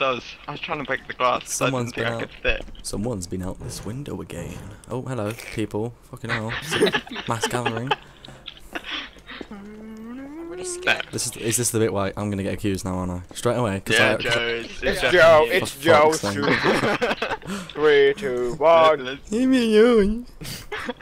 does. I was trying to break the glass. Someone's I didn't been think I could fit. Someone's been out this window again. Oh, hello, people. Fucking hell. Mass gathering. I'm. This is is this the bit where I'm gonna get accused now, aren't I? Straight away. 'cause Yeah, I, Joe. It's, It's Joe. It's Joe. fuck's Two, three, two, one. let's- Give me you.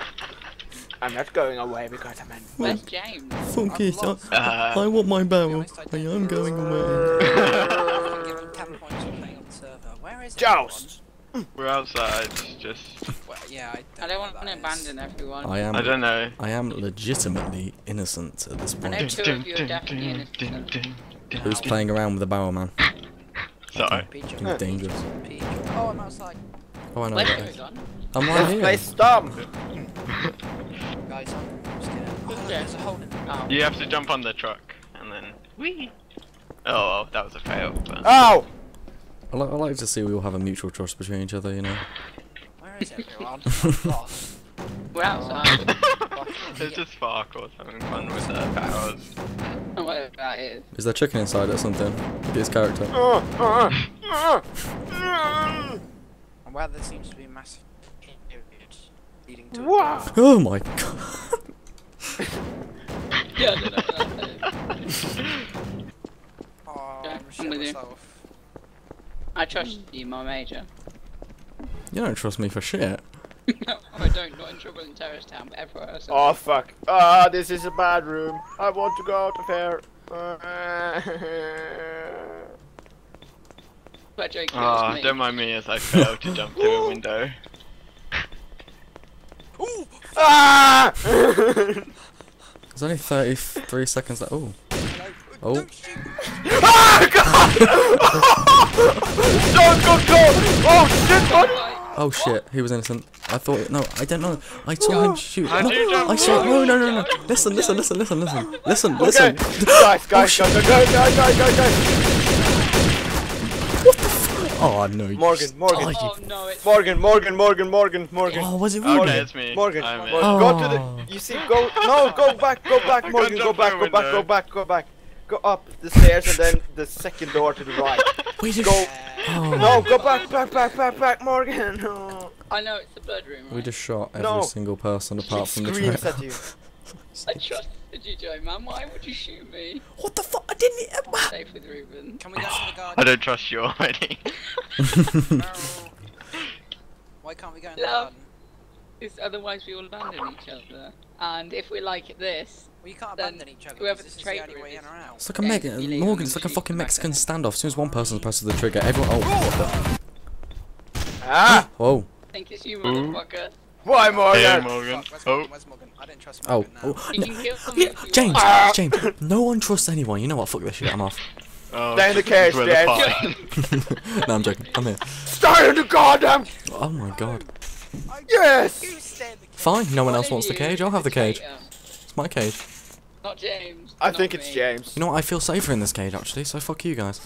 I'm not going away because I'm in. Where's James? Fuck I'm it. lost. Uh, I want my barrel. I I don't- am going away. I'm given 10 points for playing on the server. Where is Joust. We're outside. Just. Well, yeah, I, I don't want to that is. abandon everyone. I am. I don't know. I am legitimately innocent at this I know point. two of you are definitely innocent. Who's playing around with the barrel, man? Sorry. Peach. Dangerous. Oh, I'm outside. Oh, I know Where's that. Joe is. gone? I'm right Play here. stomp. Guys, I'm scared. Oh, Yeah. there's a hole in there. Oh. You have to jump on the truck and then. Whee! Oh, well, that was a fail. But... Ow! I, li- I like to see we all have a mutual trust between each other, you know. Where is everyone? I'm lost. We're outside. it's just Farkles having fun with the powers. Whatever that is. Is there chicken inside or something? Look at his character. Uh, uh, uh. And where there seems to be a massive period leading to a Wow. Oh my god. Yeah, I don't know what that is. Oh, Yeah, I'm I'm shit with you. myself. I trust you, my major. You don't trust me for shit. no, I don't. Not in Trouble in Terrorist Town, but everywhere else. Oh fuck. Ah, this is a bad room. I want to go out of here. Where Joe Ah, me. don't mind me as I fail to jump through a window. Ooh! ah! There's only 33 seconds left. Oh. Oh. Ah, God! God, God, God! Oh shit! God. Oh shit! He was innocent. I thought. No, I don't know. I saw him shoot. No, I saw. No, no, no, no. Listen, listen, listen, listen, listen, listen, listen. Okay. Guys, guys, oh, go, go, go, go, go, go, go! What the? Fuck? Oh no. Morgan, Morgan. Oh, no, it's Morgan, Morgan, Morgan, Morgan, Morgan. Oh, was it Morgan? It's me. Morgan, Morgan. Oh. Go to the. Oh. You see, go. No, go back, go back, Morgan, go back, go back, go back, go back. Go up the stairs and then the second door to the right. Wait, go Oh. No, go back, back, back, back, back, Morgan. No. I know it's the blood room. Right? We just shot every No. single person She apart from the screams traitor. at you. I trusted you, Joe, man. Why would you shoot me? What the fuck? I didn't. I'm Safe with Ruben. Can we go to the I don't trust you already. No. Why can't we go in the Love. garden? Because otherwise we all abandon each other. And if we like it this, Well, you can't Then abandon each other whoever because the this the traitor is- in or out. It's like a Yeah, Megan, you Morgan. It's like a fucking Mexican there. standoff. As soon as one person presses the trigger, everyone. Oh. Ah! Whoa. think it's you, Ooh. motherfucker. Why, Hey, Morgan? Morgan. Fuck, Oh, Morgan? Where's Morgan? I didn't trust Oh. Morgan now. oh. No. Yeah, someone if you James. Ah. James. No one trusts anyone. You know what? Fuck this shit. I'm off. oh, Stay in the cage, where Dad. no, I'm joking. I'm here. Stay in the goddamn. Oh my god. I- Yes! You stay in the cage. Fine. No one One else wants the cage. I'll have the cage. It's my cage. Not James. I think it's. James. You know what? I feel safer in this cage actually. So fuck you guys.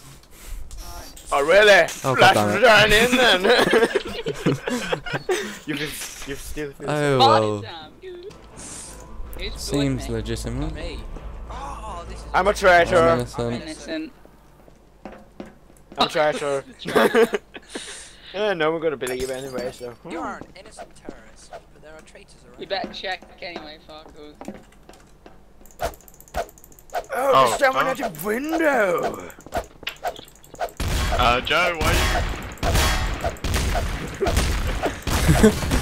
Oh, really? Oh, Let's goddammit. run in then. you can, you still feel Oh well. slam, you. Who's Seems legitimate. Oh. I'm a I'm traitor. I'm innocent. innocent. I'm a traitor. Traitor. yeah, no, we're gonna believe anyway, so. You are an innocent terrorist, but there are traitors around. You better check anyway, Farkles. Oh, Oh, there's someone oh. at the window. Uh, Joe, why?